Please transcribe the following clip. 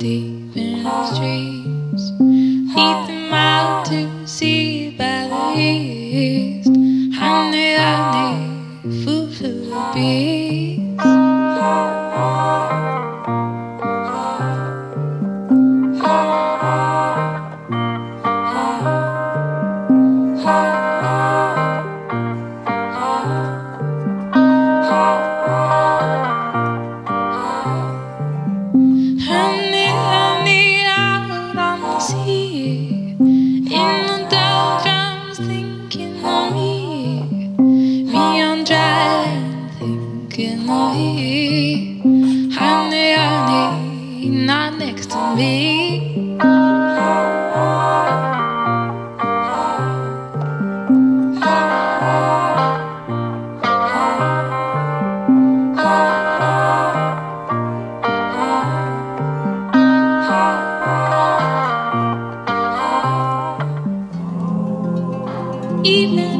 deep in the streets. Need them out to see. by east, how need I need. neon dragon thinking of you. Honey, honey, not next to me. Evening.